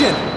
Objection!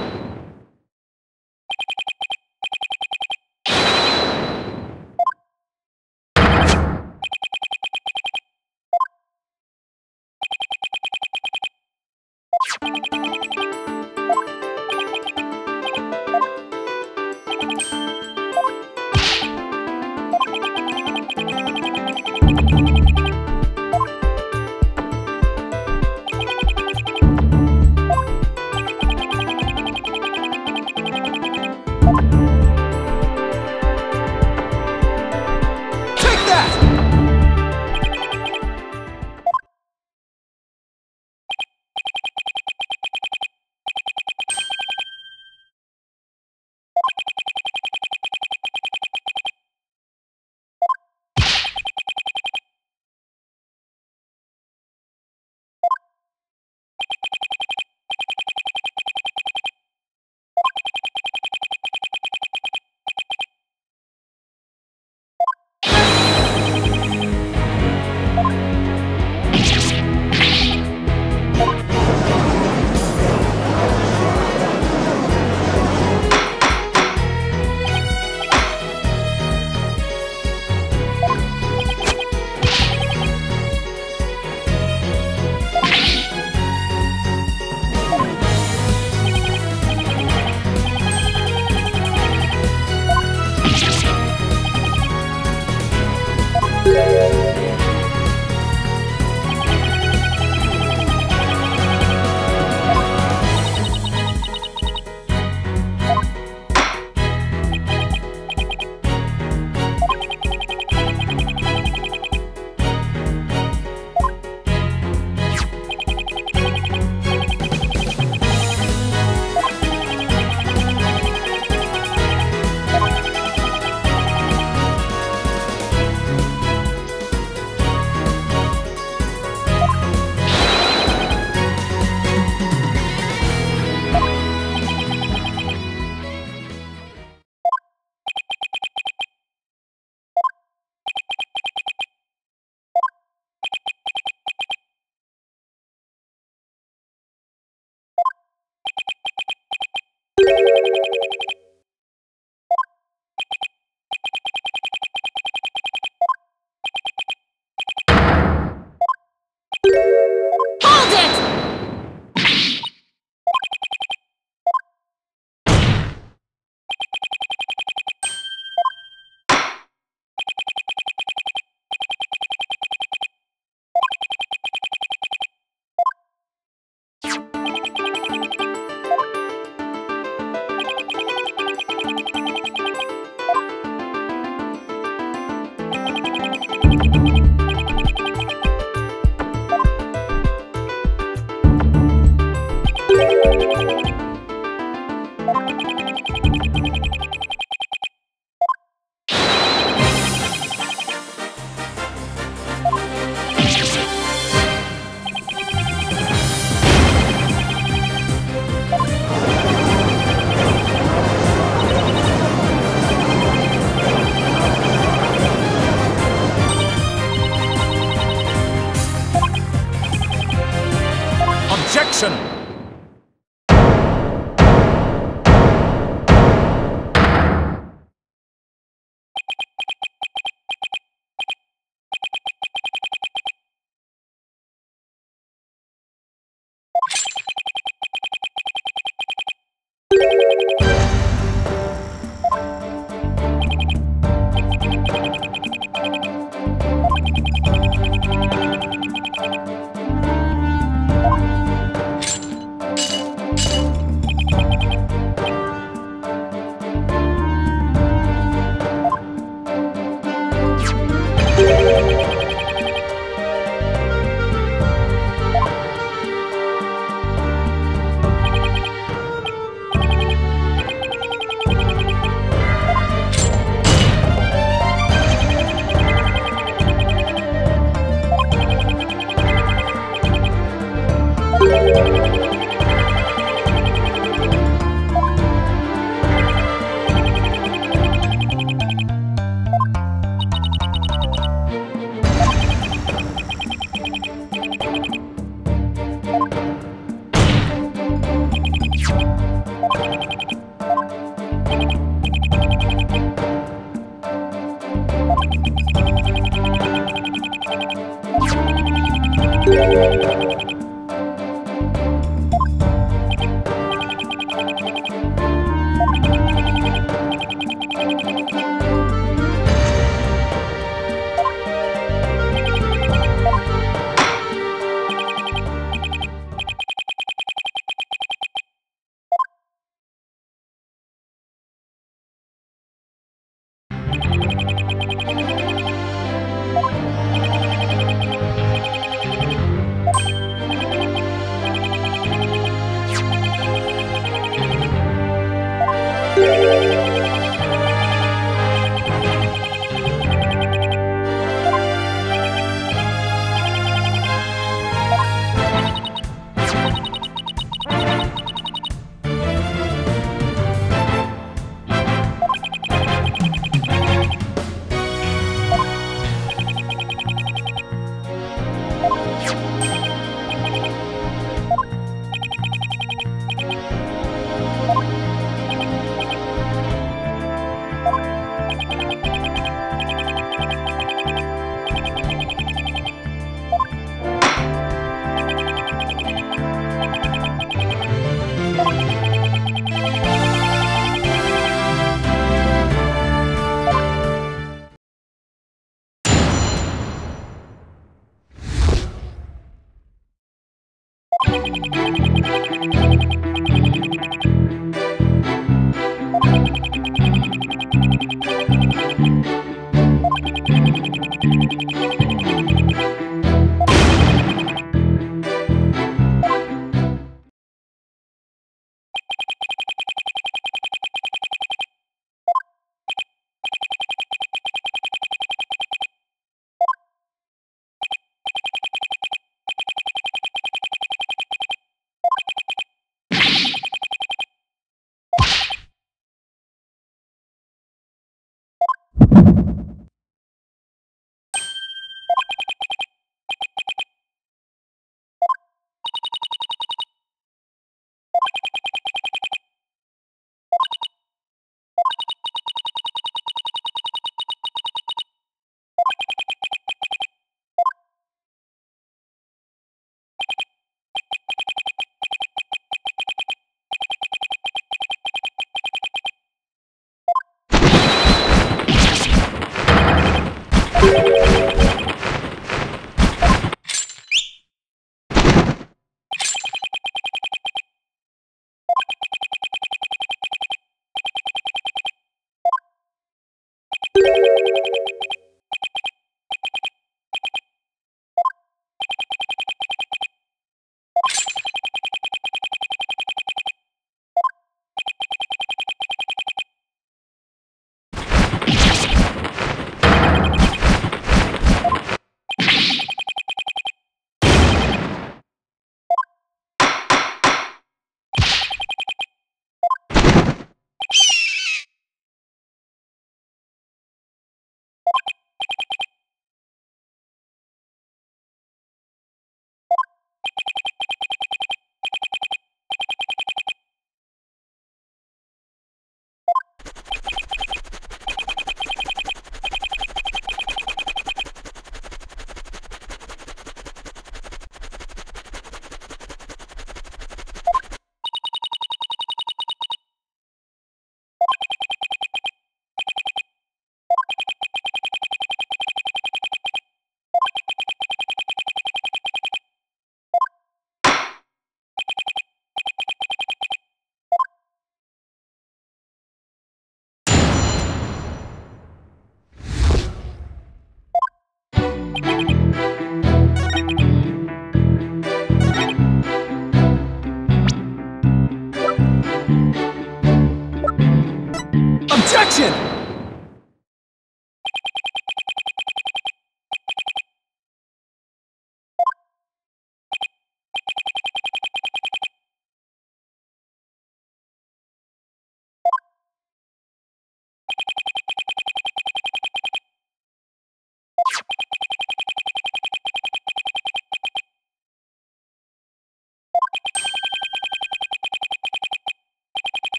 Yeah. Objection!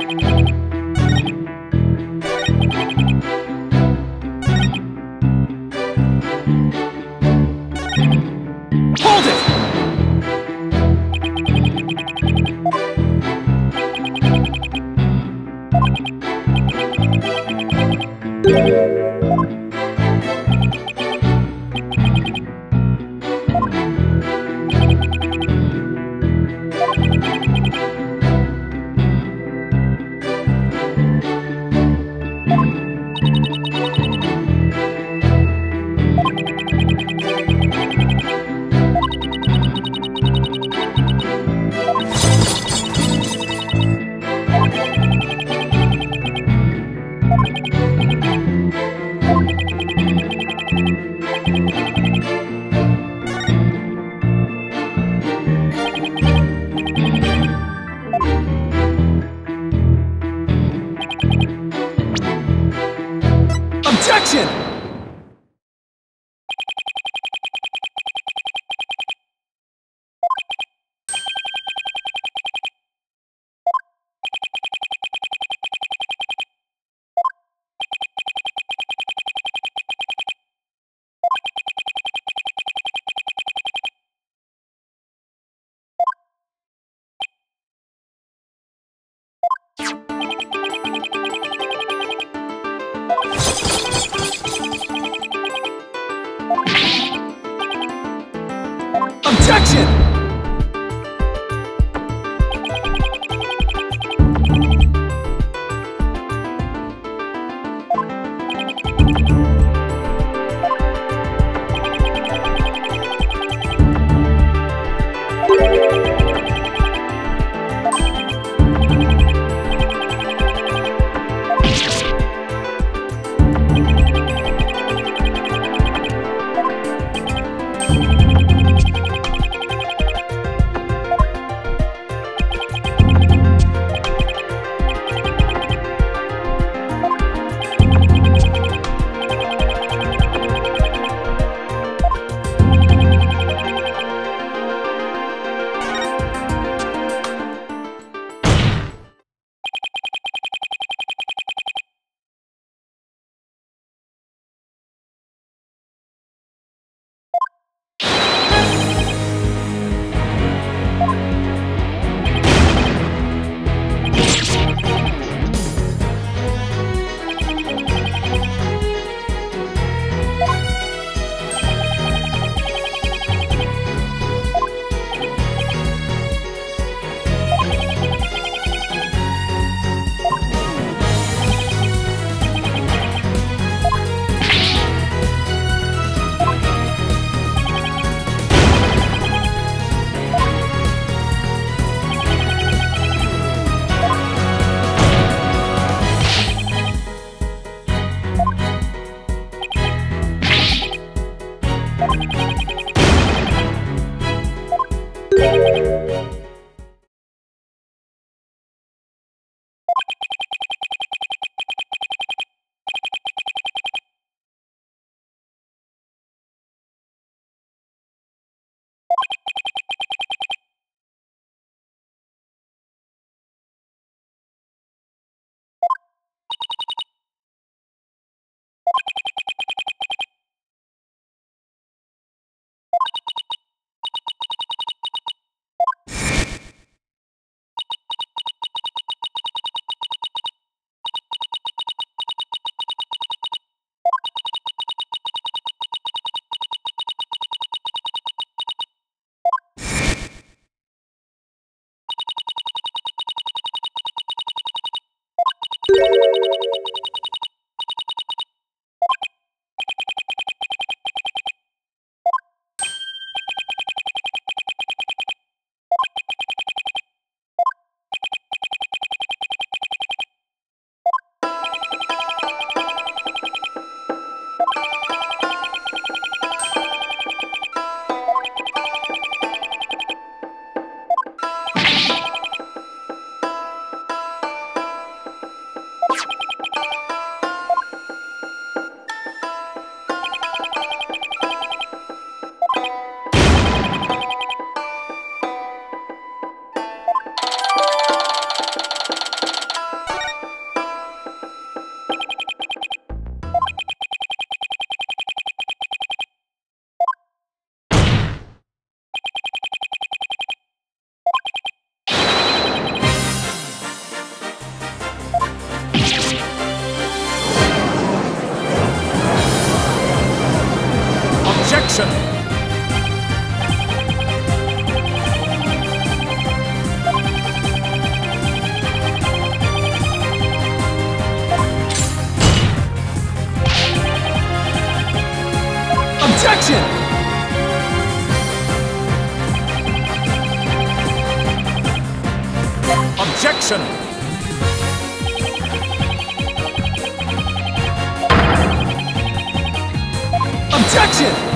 Música Objection!